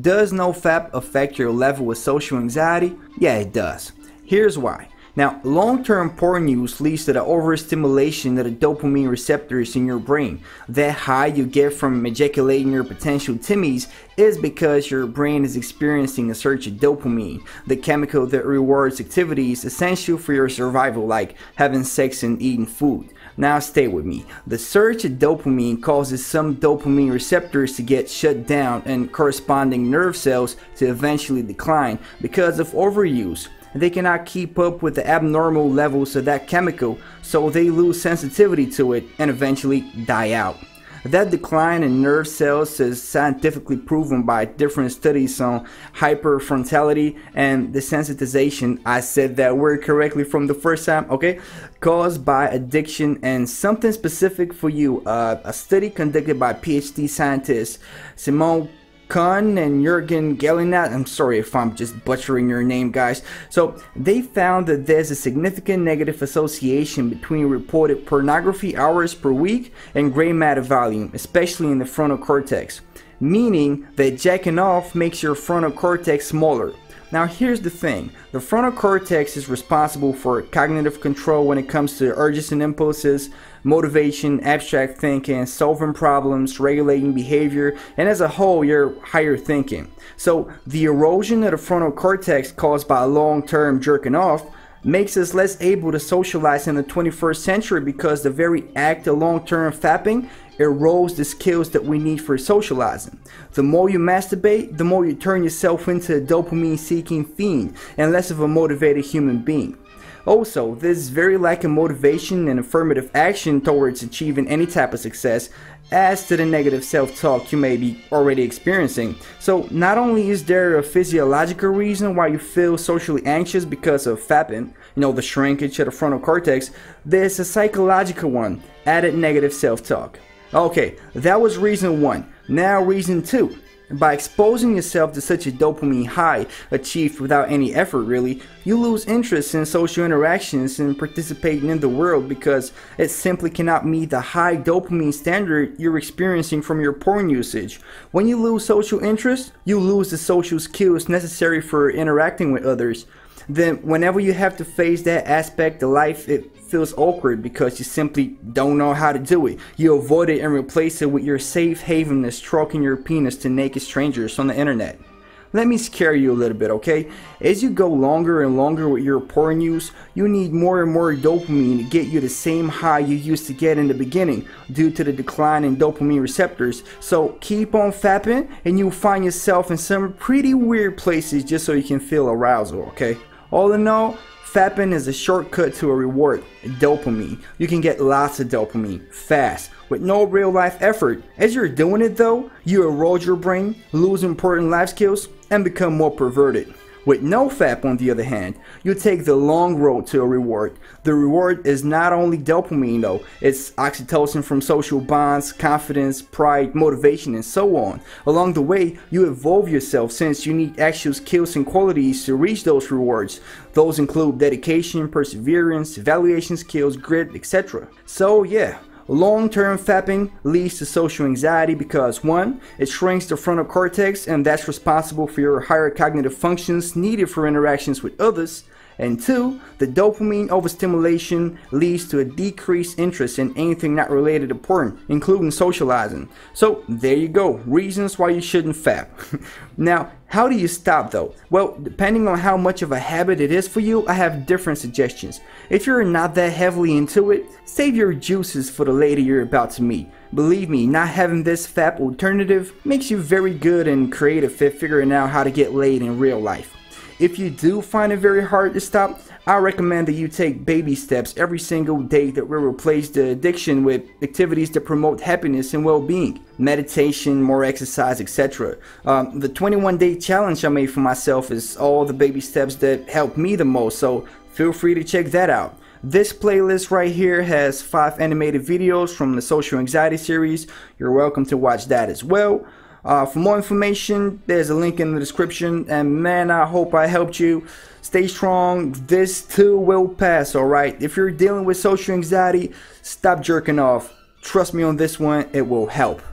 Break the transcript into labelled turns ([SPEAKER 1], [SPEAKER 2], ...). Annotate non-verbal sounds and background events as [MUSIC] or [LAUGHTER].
[SPEAKER 1] Does NoFap affect your level of social anxiety? Yeah, it does. Here's why. Now, long-term porn use leads to the overstimulation of the dopamine receptors in your brain. That high you get from ejaculating your potential timmies is because your brain is experiencing a surge of dopamine, the chemical that rewards activities essential for your survival like having sex and eating food. Now stay with me. The surge of dopamine causes some dopamine receptors to get shut down and corresponding nerve cells to eventually decline because of overuse they cannot keep up with the abnormal levels of that chemical, so they lose sensitivity to it and eventually die out. That decline in nerve cells is scientifically proven by different studies on hyperfrontality and desensitization. I said that word correctly from the first time, okay? Caused by addiction and something specific for you. Uh, a study conducted by PhD scientist Simone Kuhn and Jürgen Gallinat. I'm sorry if I'm just butchering your name, guys. So they found that there's a significant negative association between reported pornography hours per week and gray matter volume, especially in the frontal cortex, meaning that jacking off makes your frontal cortex smaller. Now here's the thing, the frontal cortex is responsible for cognitive control when it comes to urges and impulses, motivation, abstract thinking, solving problems, regulating behavior, and as a whole, your higher thinking. So the erosion of the frontal cortex caused by long-term jerking off makes us less able to socialize in the 21st century because the very act of long-term fapping erodes the skills that we need for socializing. The more you masturbate, the more you turn yourself into a dopamine seeking fiend and less of a motivated human being. Also, this very lack of motivation and affirmative action towards achieving any type of success adds to the negative self-talk you may be already experiencing. So not only is there a physiological reason why you feel socially anxious because of fapping, you know, the shrinkage of the frontal cortex, there's a psychological one, added negative self-talk. Okay, that was reason one. Now reason two. By exposing yourself to such a dopamine high achieved without any effort really, you lose interest in social interactions and participating in the world because it simply cannot meet the high dopamine standard you're experiencing from your porn usage. When you lose social interest, you lose the social skills necessary for interacting with others. Then whenever you have to face that aspect of life, it feels awkward because you simply don't know how to do it. You avoid it and replace it with your safe haven of stroking your penis to naked strangers on the internet. Let me scare you a little bit, okay? As you go longer and longer with your porn use, you need more and more dopamine to get you the same high you used to get in the beginning due to the decline in dopamine receptors. So keep on fapping and you'll find yourself in some pretty weird places just so you can feel arousal, okay? All in all, Fapping is a shortcut to a reward, dopamine. You can get lots of dopamine, fast, with no real life effort. As you're doing it though, you erode your brain, lose important life skills, and become more perverted. With NoFap, on the other hand, you take the long road to a reward. The reward is not only dopamine though, it's oxytocin from social bonds, confidence, pride, motivation, and so on. Along the way, you evolve yourself since you need actual skills and qualities to reach those rewards. Those include dedication, perseverance, evaluation skills, grit, etc. So yeah, Long-term fapping leads to social anxiety because 1. It shrinks the frontal cortex and that's responsible for your higher cognitive functions needed for interactions with others. And two, the dopamine overstimulation leads to a decreased interest in anything not related to porn, including socializing. So there you go, reasons why you shouldn't fap. [LAUGHS] now, how do you stop though? Well, depending on how much of a habit it is for you, I have different suggestions. If you're not that heavily into it, save your juices for the lady you're about to meet. Believe me, not having this fap alternative makes you very good and creative at figuring out how to get laid in real life. If you do find it very hard to stop, I recommend that you take baby steps every single day that will replace the addiction with activities that promote happiness and well-being, meditation, more exercise, etc. Um, the 21 day challenge I made for myself is all the baby steps that helped me the most, so feel free to check that out. This playlist right here has five animated videos from the social anxiety series. You're welcome to watch that as well. Uh, for more information, there's a link in the description. And man, I hope I helped you. Stay strong. This too will pass, alright? If you're dealing with social anxiety, stop jerking off. Trust me on this one, it will help.